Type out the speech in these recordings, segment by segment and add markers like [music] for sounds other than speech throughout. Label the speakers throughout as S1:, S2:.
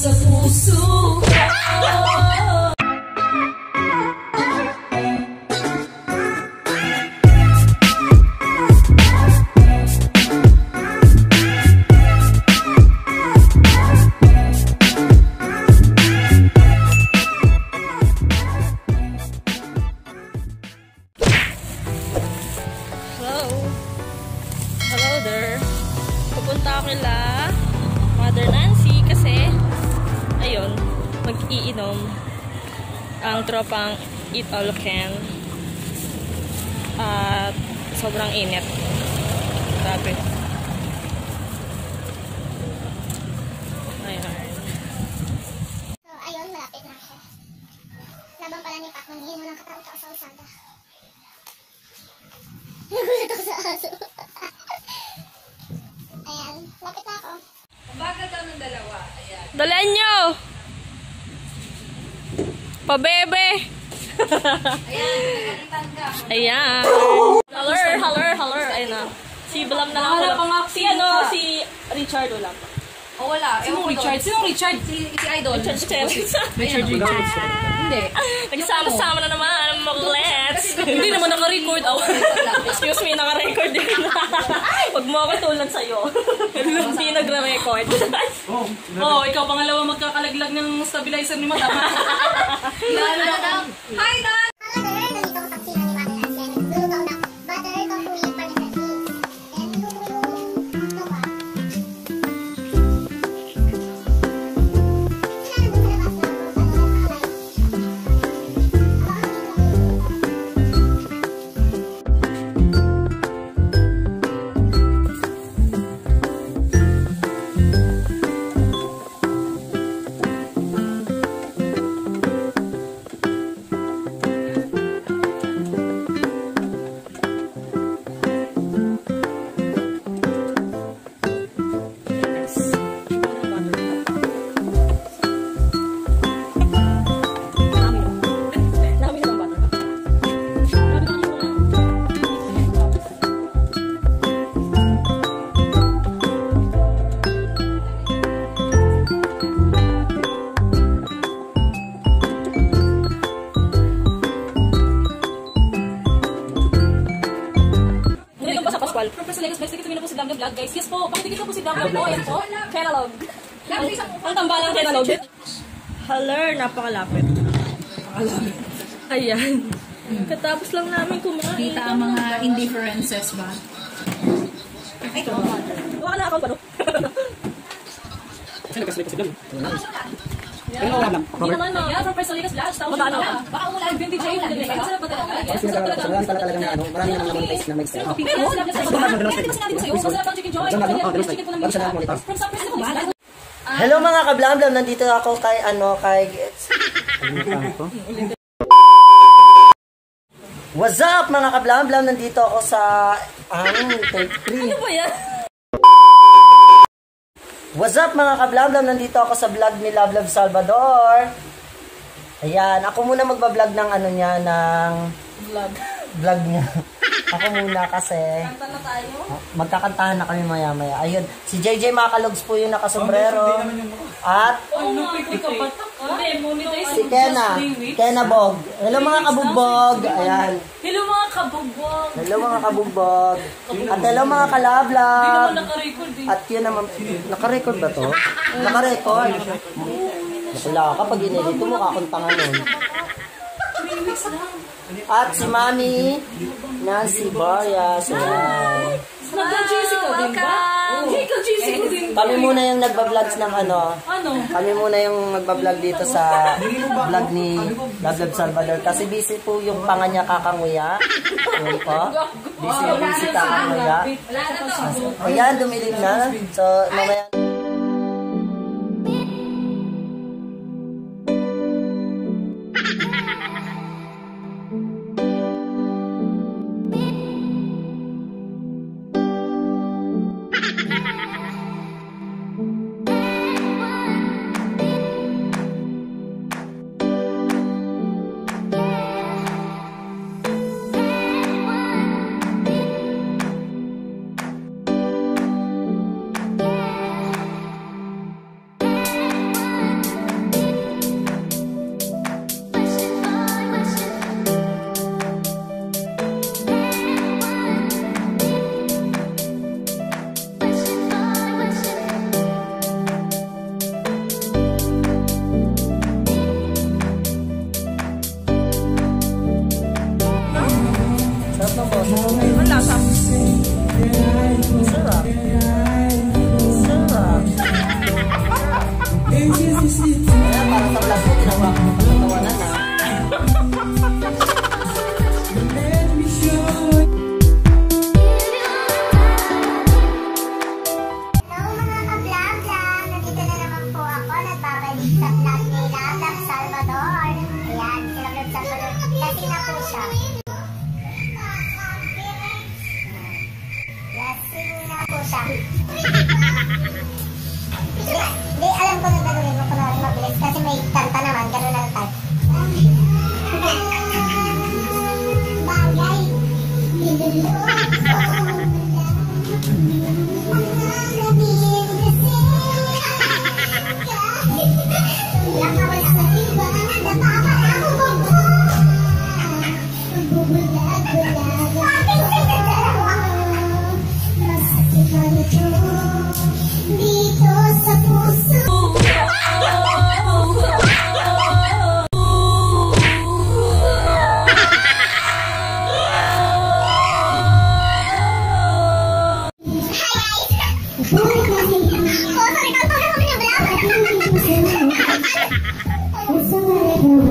S1: Sa puso ko
S2: Hello. Hello there. Pupunta ako kila Mother Nancy kasi ayun, mag-iinom ang tropang Eat All Can at sobrang init. Grabe.
S3: So, ayun, malapit na. Laban pala ni Pacman, hindi mo lang katao-tao sa usada. [laughs] Nagulat ako sa aso. Ako.
S2: Dalan nyo! Pabebe! Ayan. Haller, haller, haller. Ayun na. Si Blam na lang.
S1: Wala pa nga
S2: Si ano, si Richard wala pa.
S1: O wala. Sinong Richard? Sinong Richard? Si, si Idol.
S2: Richard Richard.
S1: Richard Richards. Hindi.
S2: Nagsama-sama na naman let's.
S1: Hindi naman naka-record. Oh.
S2: Excuse me, naka-record din. Huwag mo ako tulad sa'yo. Hindi nagre-record.
S1: oh, ikaw pangalawa magkakalaglag ng stabilizer ni Madam. [laughs] Hi, Dan! Pakikita po.
S2: Kenalog. Ang, ang tambalang Kenalog. Haller, napakalapit. Napakalapit. Ayan. Katapos lang namin kumain.
S1: Kita ang mga indifferences ba?
S2: Ay, wala na account Hindi naman?
S1: Yeah,
S2: ano?
S1: Baka. Vintage ay sarap ba talaga? Sarap
S4: pala talaga na ano, marami na may.
S1: Pero, sinabi ko sa'yo. Masarap ang chicken joy. From?
S4: Hello mga kablamdam, nandito ako kay ano, kay What's up mga kablamdam, nandito ako sa ano, take 3.
S2: Ano ba yan?
S4: What's up mga kablamdam, nandito ako sa vlog ni Love Love Salvador. Ayan, ako muna magbablog ng ano niya, ng
S2: Vlog.
S4: vlog niya. [laughs] ako muna kasi
S2: Kanta na tayo.
S4: magkakantahan na kami maya maya. Ayun, si JJ Makalogs po yung nakasombrero. At
S2: nga, ikaw batak ka. Hindi, monetize.
S4: si Kena, Kena Bog. Hello mga kabugbog. Ayan.
S2: Kabugbog.
S4: Hello mga kabugbog. At hello mga
S2: Hindi
S4: kalablab.
S2: naman naka-record eh.
S4: At yun naman, naka-record ba to? Naka-record. Wala ka, pag inedit mo, kakuntangan nun. At si Mami, Nancy Barrias.
S2: Nagka-GC ka din ba? Nagka-GC ko din?
S4: Kami muna yung nagba-vlogs ng ano,
S2: Ano?
S4: kami muna yung magba-vlog dito sa vlog ni Love Love Salvador. Kasi busy po yung panga niya kakanguya. Ayan po. Busy busy kakanguya. Ayan, dumilim na. So, mamaya.
S3: Let's [laughs]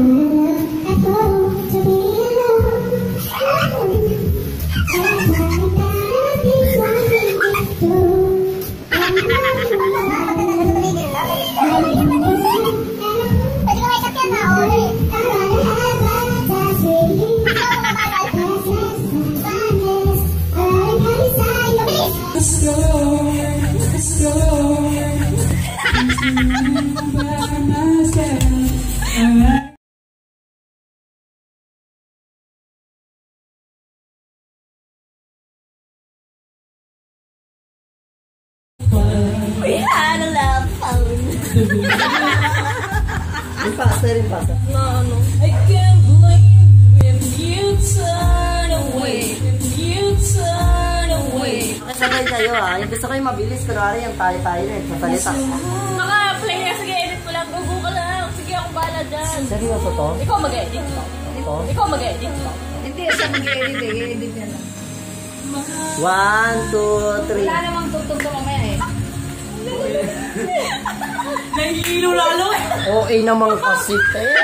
S2: We had a love phone.
S4: Yung pasta rin Sabay kayo ah. Yung gusto ko yung mabilis. Kunwari yung tayo-tayo na. Sasalita.
S2: Mga play na. Sige, edit ko lang. Gugu ka lang. Sige, ako bahala dyan.
S4: Seryoso to?
S2: Ikaw mag-edit.
S4: Ito?
S2: Ikaw mag-edit.
S1: Hindi, siya mag-edit eh. I-edit niya lang.
S4: One, two, three.
S1: Wala namang tutugtog mamaya eh.
S2: Nahihilo lalo eh.
S4: OA naman kasi. Eh.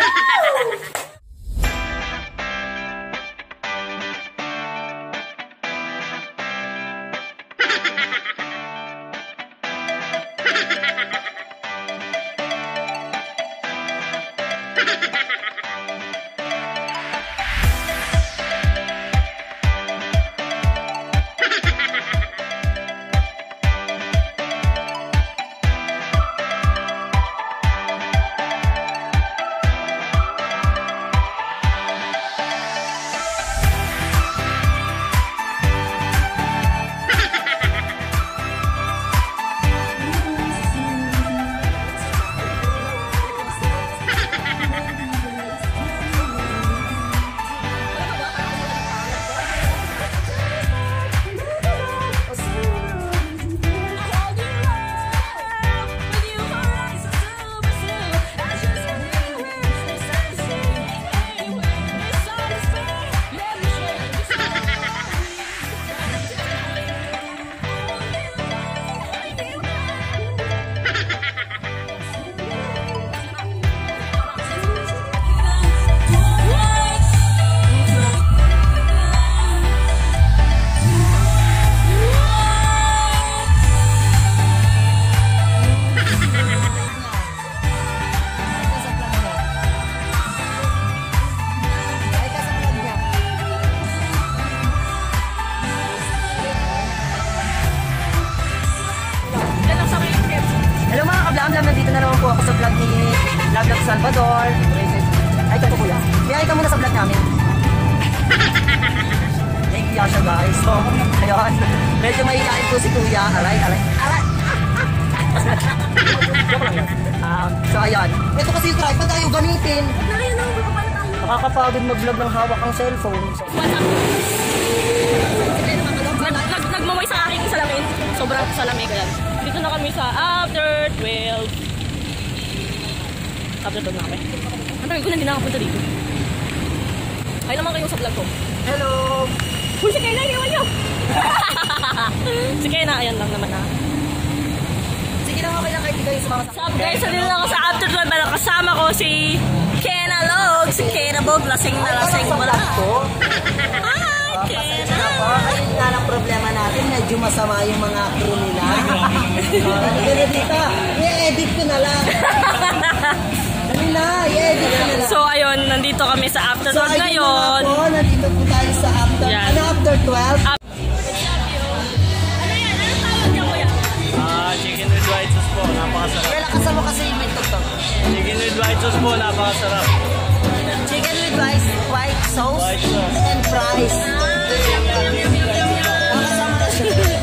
S4: Vlog Salvador. Ay, ito po kuya. Kaya ikaw muna sa vlog namin. [laughs] Nahihiya siya guys. [laughs] So, ayun. Medyo mahihayin po si kuya. Aray, aray, aray. Joke lang yun. Um, so, ayun. Ito kasi yung tripod ayaw gamitin. Nakakapagod mag-vlog ng hawak ang cellphone. So,
S2: Nag, nag, nagmamay sa aking salamin. Sobrang salamin ko yan. Dito na kami sa after 12. After 12 na kami. Ang tagal ko na hindi nakapunta dito. Ay naman kayo sa vlog ko.
S4: hello!
S2: Uy, si Kena, iniwan niyo! [laughs] si Kena, ayan lang naman na.
S4: Sige na, okay lang kayo kayo sa mga
S2: What's up guys? Nandito ako sa after 12. Ano, kasama ko si Kena Log. Si Kena Bog. Lasing na lasing mo na.
S4: ko.
S2: Hi,
S4: Pasensya
S2: Kena!
S4: Ayun nga lang problema natin. Medyo masama yung mga crew nila. [laughs] Dito dito. I-edit ko na lang. [laughs]
S2: So, ayun, nandito kami sa after 12
S4: so,
S2: ngayon.
S4: So, nandito po tayo sa after,
S2: yan.
S4: ano, after 12?
S2: Up ah, Chicken with white sauce po, napakasarap.
S4: Kaya kasama kasi yung may tutok.
S2: Chicken with white sauce po, napakasarap.
S4: Chicken with white, white sauce,
S2: white sauce.
S4: and fries. Nakasama na siya.